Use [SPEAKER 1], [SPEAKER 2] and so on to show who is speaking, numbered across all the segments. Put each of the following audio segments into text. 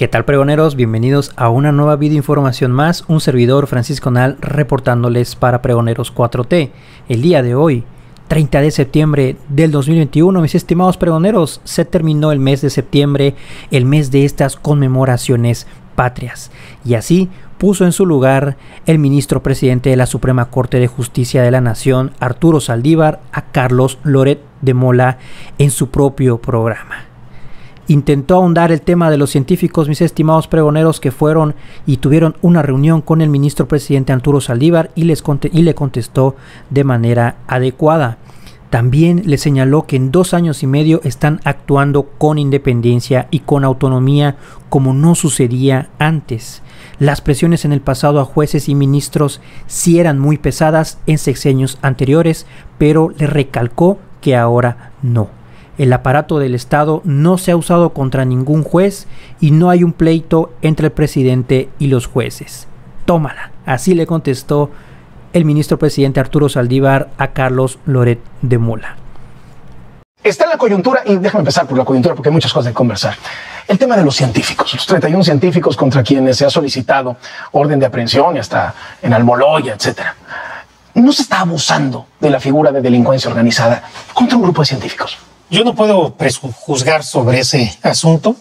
[SPEAKER 1] ¿Qué tal pregoneros? Bienvenidos a una nueva video información más, un servidor Francisco Nal reportándoles para Pregoneros 4T. El día de hoy, 30 de septiembre del 2021, mis estimados pregoneros, se terminó el mes de septiembre, el mes de estas conmemoraciones patrias. Y así puso en su lugar el ministro presidente de la Suprema Corte de Justicia de la Nación, Arturo Saldívar, a Carlos Loret de Mola en su propio programa intentó ahondar el tema de los científicos, mis estimados pregoneros, que fueron y tuvieron una reunión con el ministro presidente Arturo Saldívar y, les y le contestó de manera adecuada. También le señaló que en dos años y medio están actuando con independencia y con autonomía como no sucedía antes. Las presiones en el pasado a jueces y ministros sí eran muy pesadas en sexenios anteriores, pero le recalcó que ahora no el aparato del Estado no se ha usado contra ningún juez y no hay un pleito entre el presidente y los jueces. Tómala. Así le contestó el ministro presidente Arturo Saldívar a Carlos Loret de Mola.
[SPEAKER 2] Está en la coyuntura, y déjame empezar por la coyuntura porque hay muchas cosas de conversar. El tema de los científicos, los 31 científicos contra quienes se ha solicitado orden de aprehensión y hasta en Almoloya, etcétera. No se está abusando de la figura de delincuencia organizada contra un grupo de científicos.
[SPEAKER 3] Yo no puedo prejuzgar sobre ese asunto.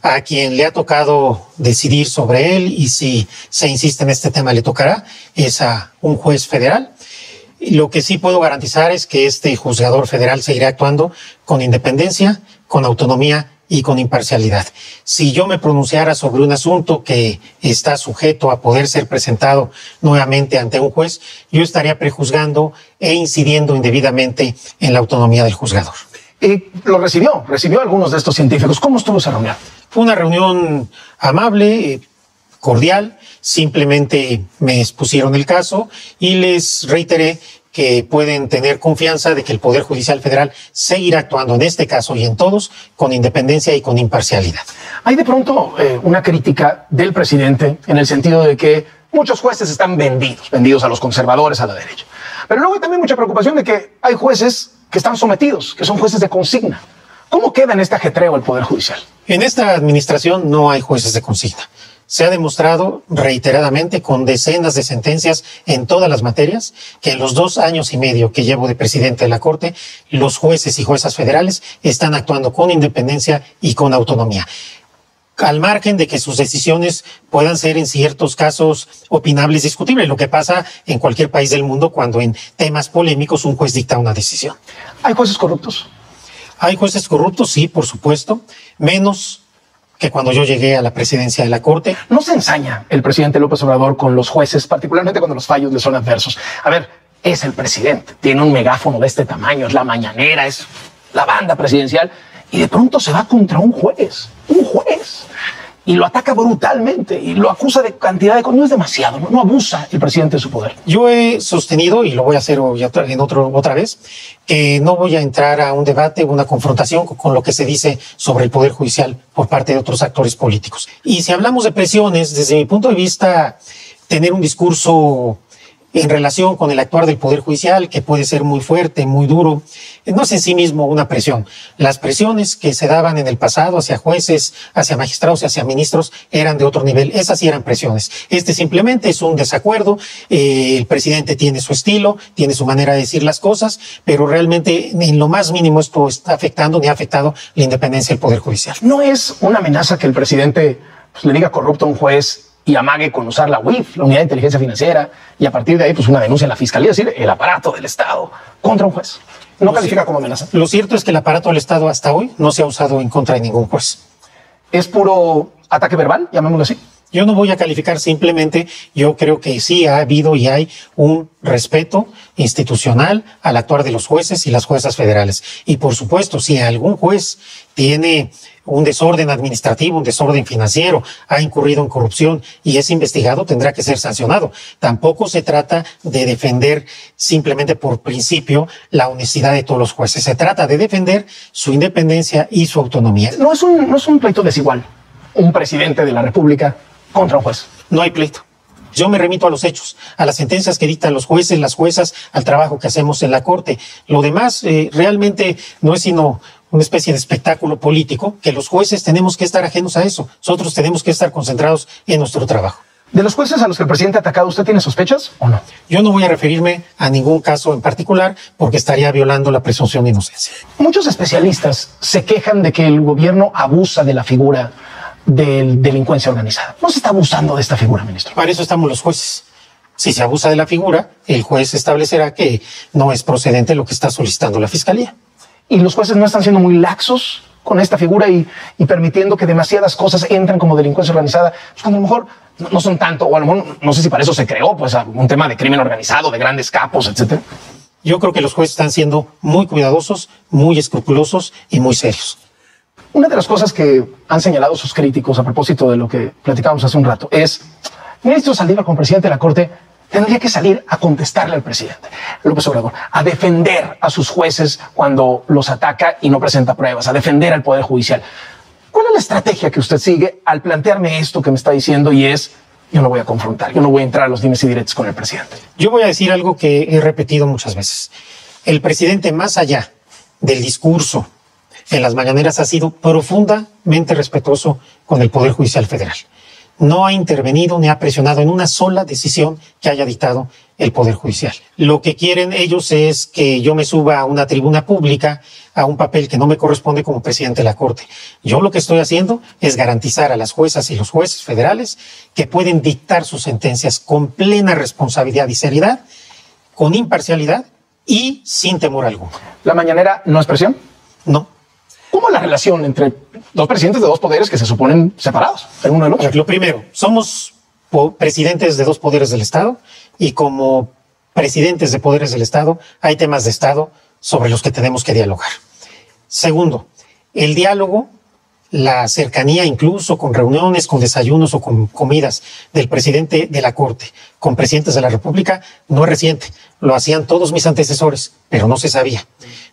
[SPEAKER 3] A quien le ha tocado decidir sobre él y si se insiste en este tema le tocará es a un juez federal. Lo que sí puedo garantizar es que este juzgador federal seguirá actuando con independencia, con autonomía y con imparcialidad. Si yo me pronunciara sobre un asunto que está sujeto a poder ser presentado nuevamente ante un juez, yo estaría prejuzgando e incidiendo indebidamente en la autonomía del juzgador.
[SPEAKER 2] Y lo recibió, recibió a algunos de estos científicos. ¿Cómo estuvo esa reunión?
[SPEAKER 3] Fue una reunión amable, eh, cordial. Simplemente me expusieron el caso y les reiteré que pueden tener confianza de que el Poder Judicial Federal seguirá actuando en este caso y en todos con independencia y con imparcialidad.
[SPEAKER 2] Hay de pronto eh, una crítica del presidente en el sentido de que muchos jueces están vendidos, vendidos a los conservadores, a la derecha. Pero luego hay también mucha preocupación de que hay jueces que están sometidos, que son jueces de consigna. ¿Cómo queda en este ajetreo el Poder Judicial?
[SPEAKER 3] En esta administración no hay jueces de consigna. Se ha demostrado reiteradamente con decenas de sentencias en todas las materias que en los dos años y medio que llevo de presidente de la Corte, los jueces y juezas federales están actuando con independencia y con autonomía al margen de que sus decisiones puedan ser en ciertos casos opinables, discutibles, lo que pasa en cualquier país del mundo cuando en temas polémicos un juez dicta una decisión.
[SPEAKER 2] ¿Hay jueces corruptos?
[SPEAKER 3] Hay jueces corruptos, sí, por supuesto, menos que cuando yo llegué a la presidencia de la Corte.
[SPEAKER 2] No se ensaña el presidente López Obrador con los jueces, particularmente cuando los fallos le son adversos. A ver, es el presidente, tiene un megáfono de este tamaño, es la mañanera, es la banda presidencial, y de pronto se va contra un juez, un juez y lo ataca brutalmente y lo acusa de cantidad de cosas. No es demasiado, no, abusa el presidente de su poder.
[SPEAKER 3] Yo he sostenido, y lo voy a hacer en otro, otra vez, que no voy a entrar a un debate, una confrontación con lo que se dice sobre el Poder Judicial por parte de otros actores políticos. Y si hablamos de presiones, desde mi punto de vista, tener un discurso en relación con el actuar del Poder Judicial, que puede ser muy fuerte, muy duro, no es en sí mismo una presión. Las presiones que se daban en el pasado hacia jueces, hacia magistrados y hacia ministros eran de otro nivel. Esas sí eran presiones. Este simplemente es un desacuerdo. Eh, el presidente tiene su estilo, tiene su manera de decir las cosas, pero realmente en lo más mínimo esto está afectando ni ha afectado la independencia del Poder Judicial.
[SPEAKER 2] No es una amenaza que el presidente pues, le diga corrupto a un juez y amague con usar la UIF, la Unidad de Inteligencia Financiera, y a partir de ahí, pues una denuncia en la Fiscalía, es decir, el aparato del Estado contra un juez. No califica como amenaza.
[SPEAKER 3] Lo cierto es que el aparato del Estado hasta hoy no se ha usado en contra de ningún juez.
[SPEAKER 2] ¿Es puro ataque verbal, llamémoslo así?
[SPEAKER 3] Yo no voy a calificar simplemente, yo creo que sí ha habido y hay un respeto institucional al actuar de los jueces y las juezas federales. Y por supuesto, si algún juez tiene un desorden administrativo, un desorden financiero, ha incurrido en corrupción y es investigado, tendrá que ser sancionado. Tampoco se trata de defender simplemente por principio la honestidad de todos los jueces. Se trata de defender su independencia y su autonomía.
[SPEAKER 2] No es un, no es un pleito desigual. Un presidente de la República contra un juez.
[SPEAKER 3] No hay pleito. Yo me remito a los hechos, a las sentencias que dictan los jueces, las juezas, al trabajo que hacemos en la Corte. Lo demás eh, realmente no es sino una especie de espectáculo político, que los jueces tenemos que estar ajenos a eso. Nosotros tenemos que estar concentrados en nuestro trabajo.
[SPEAKER 2] De los jueces a los que el presidente ha atacado, ¿usted tiene sospechas o no?
[SPEAKER 3] Yo no voy a referirme a ningún caso en particular porque estaría violando la presunción de inocencia.
[SPEAKER 2] Muchos especialistas se quejan de que el gobierno abusa de la figura de delincuencia organizada. ¿No se está abusando de esta figura, ministro?
[SPEAKER 3] Para eso estamos los jueces. Si se abusa de la figura, el juez establecerá que no es procedente lo que está solicitando la fiscalía.
[SPEAKER 2] ¿Y los jueces no están siendo muy laxos con esta figura y, y permitiendo que demasiadas cosas entren como delincuencia organizada? Pues cuando a lo mejor no son tanto, o a lo mejor no sé si para eso se creó, pues un tema de crimen organizado, de grandes capos, etcétera.
[SPEAKER 3] Yo creo que los jueces están siendo muy cuidadosos, muy escrupulosos y muy serios.
[SPEAKER 2] Una de las cosas que han señalado sus críticos a propósito de lo que platicábamos hace un rato es, ministro Saldívar como presidente de la Corte tendría que salir a contestarle al presidente López Obrador, a defender a sus jueces cuando los ataca y no presenta pruebas, a defender al Poder Judicial. ¿Cuál es la estrategia que usted sigue al plantearme esto que me está diciendo y es, yo no voy a confrontar, yo no voy a entrar a los dimes y directos con el presidente?
[SPEAKER 3] Yo voy a decir algo que he repetido muchas veces. El presidente, más allá del discurso en las mañaneras, ha sido profundamente respetuoso con el Poder Judicial Federal no ha intervenido ni ha presionado en una sola decisión que haya dictado el Poder Judicial. Lo que quieren ellos es que yo me suba a una tribuna pública, a un papel que no me corresponde como presidente de la Corte. Yo lo que estoy haciendo es garantizar a las juezas y los jueces federales que pueden dictar sus sentencias con plena responsabilidad y seriedad, con imparcialidad y sin temor alguno.
[SPEAKER 2] ¿La mañanera no es presión?
[SPEAKER 3] No.
[SPEAKER 2] ¿Cómo es la relación entre dos presidentes de dos poderes que se suponen separados el uno?
[SPEAKER 3] Lo primero, somos presidentes de dos poderes del Estado y como presidentes de poderes del Estado hay temas de Estado sobre los que tenemos que dialogar. Segundo, el diálogo la cercanía incluso con reuniones, con desayunos o con comidas del presidente de la Corte con presidentes de la República no es reciente. Lo hacían todos mis antecesores, pero no se sabía.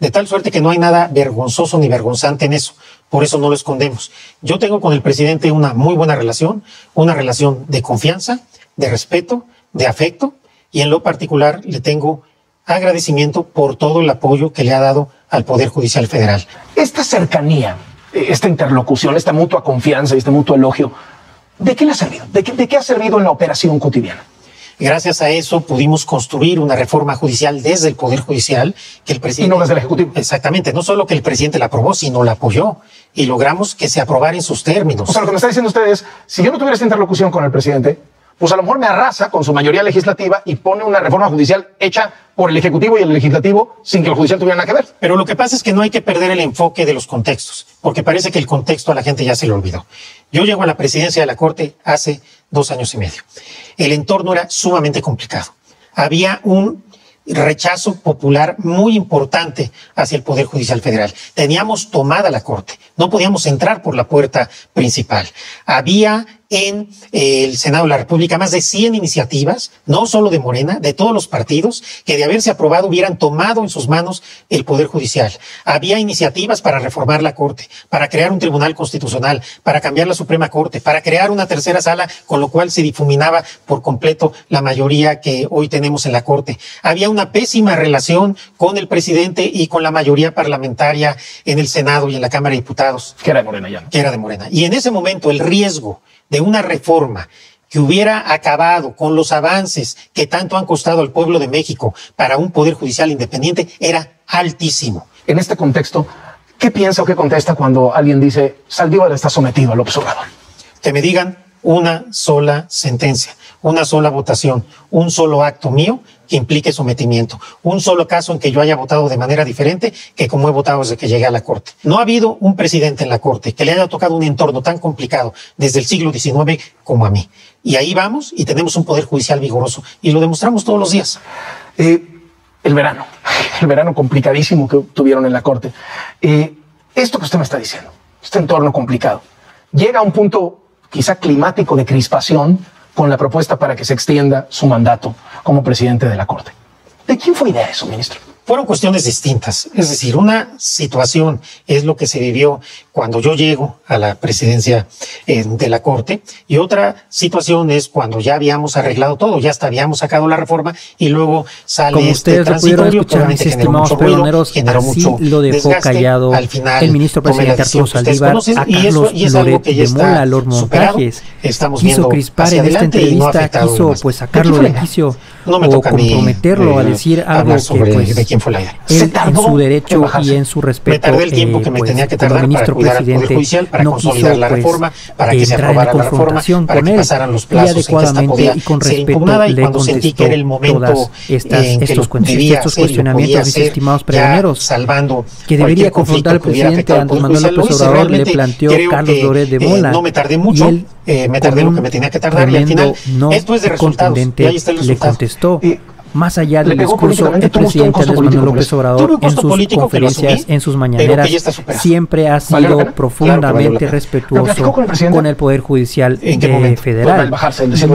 [SPEAKER 3] De tal suerte que no hay nada vergonzoso ni vergonzante en eso. Por eso no lo escondemos. Yo tengo con el presidente una muy buena relación, una relación de confianza, de respeto, de afecto, y en lo particular le tengo agradecimiento por todo el apoyo que le ha dado al Poder Judicial Federal.
[SPEAKER 2] Esta cercanía esta interlocución, esta mutua confianza y este mutuo elogio, ¿de qué le ha servido? ¿De qué, ha servido en la operación cotidiana?
[SPEAKER 3] Gracias a eso pudimos construir una reforma judicial desde el Poder Judicial que el presidente...
[SPEAKER 2] Y no desde el Ejecutivo.
[SPEAKER 3] Exactamente. No solo que el presidente la aprobó, sino la apoyó. Y logramos que se aprobara en sus términos.
[SPEAKER 2] O sea, lo que me está diciendo usted es, si yo no tuviera esta interlocución con el presidente, pues a lo mejor me arrasa con su mayoría legislativa y pone una reforma judicial hecha por el Ejecutivo y el Legislativo sin que el Judicial tuviera nada que ver.
[SPEAKER 3] Pero lo que pasa es que no hay que perder el enfoque de los contextos, porque parece que el contexto a la gente ya se le olvidó. Yo llego a la presidencia de la Corte hace dos años y medio. El entorno era sumamente complicado. Había un rechazo popular muy importante hacia el Poder Judicial Federal. Teníamos tomada la Corte, no podíamos entrar por la puerta principal. Había en el Senado de la República más de 100 iniciativas, no solo de Morena, de todos los partidos, que de haberse aprobado hubieran tomado en sus manos el Poder Judicial. Había iniciativas para reformar la Corte, para crear un Tribunal Constitucional, para cambiar la Suprema Corte, para crear una tercera sala, con lo cual se difuminaba por completo la mayoría que hoy tenemos en la Corte. Había una pésima relación con el presidente y con la mayoría parlamentaria en el Senado y en la Cámara de Diputados.
[SPEAKER 2] Que era de Morena ya.
[SPEAKER 3] Que era de Morena. Y en ese momento el riesgo de una reforma que hubiera acabado con los avances que tanto han costado al pueblo de México para un poder judicial independiente era altísimo.
[SPEAKER 2] En este contexto, ¿qué piensa o qué contesta cuando alguien dice Saldívar está sometido a López Obrador?
[SPEAKER 3] Que me digan una sola sentencia, una sola votación, un solo acto mío que implique sometimiento, un solo caso en que yo haya votado de manera diferente que como he votado desde que llegué a la Corte. No ha habido un presidente en la Corte que le haya tocado un entorno tan complicado desde el siglo XIX como a mí. Y ahí vamos y tenemos un poder judicial vigoroso y lo demostramos todos los días.
[SPEAKER 2] Eh, el verano, el verano complicadísimo que tuvieron en la Corte. Eh, esto que usted me está diciendo, este entorno complicado, llega a un punto quizá climático de crispación con la propuesta para que se extienda su mandato como presidente de la Corte. ¿De quién fue idea eso, ministro?
[SPEAKER 3] Fueron cuestiones distintas. Es decir, una situación es lo que se vivió cuando yo llego a la presidencia eh, de la Corte y otra situación es cuando ya habíamos arreglado todo, ya hasta habíamos sacado la reforma y luego sale
[SPEAKER 1] Como
[SPEAKER 3] este transitorio,
[SPEAKER 1] mis
[SPEAKER 3] obviamente generó mucho ruido, generó mucho
[SPEAKER 1] lo dejó callado
[SPEAKER 3] Al final,
[SPEAKER 1] el ministro presidente Arturo
[SPEAKER 3] que
[SPEAKER 1] Saldívar a
[SPEAKER 3] y eso-
[SPEAKER 1] Carlos
[SPEAKER 3] y es algo
[SPEAKER 1] Loret
[SPEAKER 3] que ya
[SPEAKER 1] de Mola,
[SPEAKER 3] está
[SPEAKER 1] los
[SPEAKER 3] superado.
[SPEAKER 1] montajes.
[SPEAKER 3] Estamos
[SPEAKER 1] Quiso crispar en esta
[SPEAKER 3] adelante y no
[SPEAKER 1] entrevista, quiso pues
[SPEAKER 2] ¿De
[SPEAKER 1] sacarlo de quicio
[SPEAKER 3] No
[SPEAKER 1] o
[SPEAKER 3] a
[SPEAKER 1] comprometerlo a
[SPEAKER 3] eh,
[SPEAKER 1] decir
[SPEAKER 3] hablar
[SPEAKER 1] algo que pues
[SPEAKER 2] Se
[SPEAKER 1] él en su derecho y en su respeto
[SPEAKER 3] Me tardé el tiempo
[SPEAKER 1] eh,
[SPEAKER 3] que me
[SPEAKER 1] pues,
[SPEAKER 3] tenía que
[SPEAKER 1] como
[SPEAKER 3] tardar para
[SPEAKER 1] ministro
[SPEAKER 3] cuidar al Poder
[SPEAKER 1] presidente
[SPEAKER 3] Judicial, para
[SPEAKER 1] no
[SPEAKER 3] consolidar
[SPEAKER 1] quiso
[SPEAKER 3] la
[SPEAKER 1] pues,
[SPEAKER 3] reforma, para que se
[SPEAKER 1] entrar en
[SPEAKER 3] aprobara la reforma,
[SPEAKER 1] confrontación
[SPEAKER 3] para
[SPEAKER 1] con
[SPEAKER 3] que
[SPEAKER 1] él
[SPEAKER 3] pasaran los
[SPEAKER 1] y
[SPEAKER 3] plazos en que esta
[SPEAKER 1] adecuadamente
[SPEAKER 3] podía
[SPEAKER 1] y con respeto
[SPEAKER 3] y
[SPEAKER 1] le
[SPEAKER 3] cuando sentí que
[SPEAKER 1] contestó
[SPEAKER 3] era el momento
[SPEAKER 1] todas estas,
[SPEAKER 3] en que
[SPEAKER 1] estos,
[SPEAKER 3] lo
[SPEAKER 1] cues-
[SPEAKER 3] debía
[SPEAKER 1] estos
[SPEAKER 3] hacer y lo podía
[SPEAKER 1] cuestionamientos mis estimados pregoneros
[SPEAKER 3] salvando
[SPEAKER 1] que debería confrontar al presidente Andrés Manuel López Obrador le planteó Carlos Loret de
[SPEAKER 3] eh,
[SPEAKER 1] Mola
[SPEAKER 3] no me tardé
[SPEAKER 1] y
[SPEAKER 3] mucho,
[SPEAKER 1] él,
[SPEAKER 3] eh, me
[SPEAKER 1] con
[SPEAKER 3] tardé lo
[SPEAKER 1] un
[SPEAKER 3] que me tenía que tardar y al
[SPEAKER 1] tremendo
[SPEAKER 3] final
[SPEAKER 1] no
[SPEAKER 3] esto es de resultados
[SPEAKER 1] contundente
[SPEAKER 3] y ahí está el
[SPEAKER 1] le contestó más allá del discurso, el presidente Andrés Manuel López. Obrador en sus conferencias, en sus mañaneras, siempre ha
[SPEAKER 2] ¿Valió la
[SPEAKER 1] sido profundamente
[SPEAKER 2] Claro que valió la pena. ¿Lo
[SPEAKER 1] respetuoso
[SPEAKER 2] con el
[SPEAKER 1] Poder Judicial federal.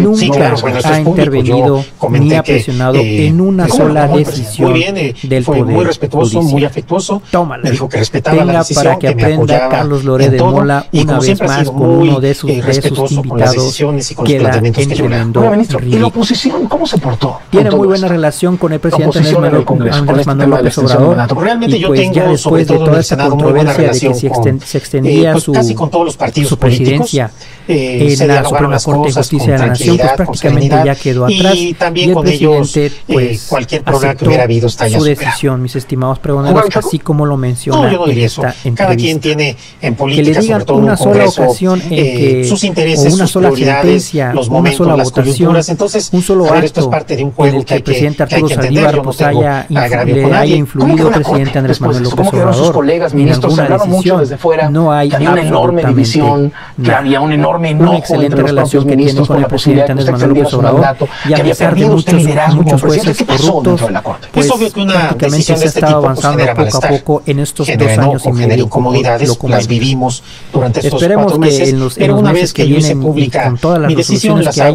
[SPEAKER 1] Nunca ha intervenido ni ha presionado
[SPEAKER 3] eh,
[SPEAKER 1] en una
[SPEAKER 2] ¿cómo lo
[SPEAKER 1] sola decisión
[SPEAKER 3] eh,
[SPEAKER 1] del Poder
[SPEAKER 3] muy respetuoso, muy afectuoso.
[SPEAKER 1] Tómala.
[SPEAKER 3] Dijo que respetaba la decisión,
[SPEAKER 1] para que aprenda Carlos Loret
[SPEAKER 3] en
[SPEAKER 1] de Mola una vez más con uno de sus,
[SPEAKER 3] eh,
[SPEAKER 1] invitados queda en tremendo
[SPEAKER 2] ¿y la oposición cómo se portó?
[SPEAKER 1] Tiene muy
[SPEAKER 2] todo
[SPEAKER 1] buena relación con el presidente Andrés Manuel,
[SPEAKER 2] este
[SPEAKER 1] López Obrador.
[SPEAKER 3] Realmente
[SPEAKER 1] y
[SPEAKER 3] yo
[SPEAKER 1] pues
[SPEAKER 3] tengo,
[SPEAKER 1] ya después de toda
[SPEAKER 3] buena
[SPEAKER 1] controversia de que se,
[SPEAKER 3] con,
[SPEAKER 1] exten- se extendía
[SPEAKER 3] eh, pues,
[SPEAKER 1] su,
[SPEAKER 3] casi con todos los partidos
[SPEAKER 1] su
[SPEAKER 3] políticos.
[SPEAKER 1] presidencia
[SPEAKER 3] Eh,
[SPEAKER 1] en la Suprema Corte de Justicia de la Nación, pues prácticamente ya quedó atrás.
[SPEAKER 3] Y también
[SPEAKER 1] y el
[SPEAKER 3] con ellos, eh,
[SPEAKER 1] pues,
[SPEAKER 3] cualquier problema que hubiera habido está ya
[SPEAKER 1] su
[SPEAKER 3] superado.
[SPEAKER 1] decisión, mis estimados pregoneros, así como lo menciona
[SPEAKER 3] No, yo no
[SPEAKER 1] en
[SPEAKER 3] diría eso.
[SPEAKER 1] esta
[SPEAKER 3] Cada quien tiene en
[SPEAKER 1] que
[SPEAKER 3] política,
[SPEAKER 1] le digan
[SPEAKER 3] sobre todo
[SPEAKER 1] una
[SPEAKER 3] un
[SPEAKER 1] sola
[SPEAKER 3] congreso,
[SPEAKER 1] ocasión en
[SPEAKER 3] eh,
[SPEAKER 1] que
[SPEAKER 3] sus intereses,
[SPEAKER 1] o una
[SPEAKER 3] sus
[SPEAKER 1] sola sentencia,
[SPEAKER 3] los
[SPEAKER 1] una sola votación.
[SPEAKER 3] Entonces,
[SPEAKER 1] un solo
[SPEAKER 3] a ver, esto es
[SPEAKER 1] acto
[SPEAKER 3] parte de un
[SPEAKER 1] en el que
[SPEAKER 3] que
[SPEAKER 1] el presidente
[SPEAKER 3] que, que
[SPEAKER 1] Arturo
[SPEAKER 3] que.
[SPEAKER 1] Saldívar pues haya, le haya
[SPEAKER 3] nadie.
[SPEAKER 2] ¿Cómo
[SPEAKER 1] influido el presidente Andrés
[SPEAKER 2] después de
[SPEAKER 1] Manuel? López
[SPEAKER 2] ¿Cómo quedaron sus
[SPEAKER 1] Obrador
[SPEAKER 2] colegas ministros? Hablaron mucho desde fuera.
[SPEAKER 1] No hay
[SPEAKER 2] que había una enorme división, que había un enorme
[SPEAKER 1] una
[SPEAKER 2] enojo
[SPEAKER 1] excelente
[SPEAKER 2] entre los
[SPEAKER 1] relación que tiene
[SPEAKER 2] ministros
[SPEAKER 1] con
[SPEAKER 2] por
[SPEAKER 1] el
[SPEAKER 2] la posibilidad
[SPEAKER 1] presidente Andrés Manuel López Obrador y a
[SPEAKER 2] había
[SPEAKER 1] pesar de muchos, jueces
[SPEAKER 2] ¿Qué pasó
[SPEAKER 1] corruptos,
[SPEAKER 2] dentro de la Corte?
[SPEAKER 1] pues
[SPEAKER 3] Es obvio que una
[SPEAKER 1] prácticamente
[SPEAKER 3] decisión
[SPEAKER 1] se
[SPEAKER 3] de este
[SPEAKER 1] está
[SPEAKER 3] tipo, pues,
[SPEAKER 1] avanzando poco a poco en estos dos años y medio como
[SPEAKER 3] incomodidades,
[SPEAKER 1] lo
[SPEAKER 3] las
[SPEAKER 1] comenté.
[SPEAKER 3] vivimos durante estos
[SPEAKER 1] Esperemos
[SPEAKER 3] cuatro
[SPEAKER 1] que en los, en
[SPEAKER 3] pero
[SPEAKER 1] los
[SPEAKER 3] una
[SPEAKER 1] meses
[SPEAKER 3] vez
[SPEAKER 1] que vienen
[SPEAKER 3] pública
[SPEAKER 1] con todas las
[SPEAKER 3] mi decisión,
[SPEAKER 1] resoluciones
[SPEAKER 3] las
[SPEAKER 1] que haya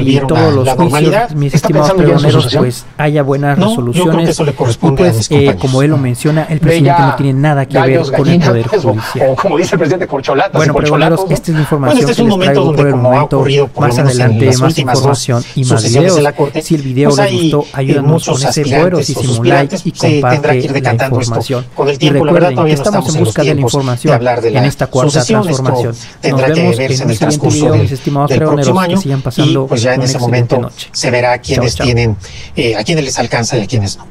[SPEAKER 1] y todos los juicios, mis
[SPEAKER 2] ¿Está
[SPEAKER 1] estimados
[SPEAKER 2] sucesión?
[SPEAKER 1] pues haya buenas
[SPEAKER 3] No, yo creo que
[SPEAKER 1] resoluciones
[SPEAKER 3] eso le
[SPEAKER 1] y
[SPEAKER 3] corresponde a
[SPEAKER 1] pues
[SPEAKER 3] mis compañeros.
[SPEAKER 1] como él lo menciona, el presidente
[SPEAKER 2] Bella,
[SPEAKER 1] no tiene nada que ver con el poder
[SPEAKER 2] o-
[SPEAKER 1] judicial.
[SPEAKER 2] O como dice el presidente, corcholatas
[SPEAKER 1] Bueno.
[SPEAKER 2] ¿no?
[SPEAKER 1] esta es la información
[SPEAKER 3] Bueno, este es
[SPEAKER 1] que
[SPEAKER 3] un
[SPEAKER 1] les
[SPEAKER 3] momento
[SPEAKER 1] traigo por el momento.
[SPEAKER 3] ocurrido por lo
[SPEAKER 1] Más adelante, más información y más videos.
[SPEAKER 3] de la Corte,
[SPEAKER 1] Si el video
[SPEAKER 3] pues
[SPEAKER 1] les gustó, ayúdanos con ese poderosísimo like y
[SPEAKER 3] tendrá
[SPEAKER 1] comparte
[SPEAKER 3] que
[SPEAKER 1] la información.
[SPEAKER 3] con el
[SPEAKER 1] Y
[SPEAKER 3] tiempo. La verdad,
[SPEAKER 1] recuerden que estamos en busca de la información
[SPEAKER 3] de la
[SPEAKER 1] en esta cuarta transformación. Nos
[SPEAKER 3] tendrá que
[SPEAKER 1] vemos en
[SPEAKER 3] el
[SPEAKER 1] siguiente
[SPEAKER 3] transcurso
[SPEAKER 1] video, mis estimados pregoneros, que sigan pasando
[SPEAKER 3] pues ya en ese momento
[SPEAKER 1] noche.
[SPEAKER 3] se verá a quienes tienen, eh, a quienes les alcanza y a quienes no.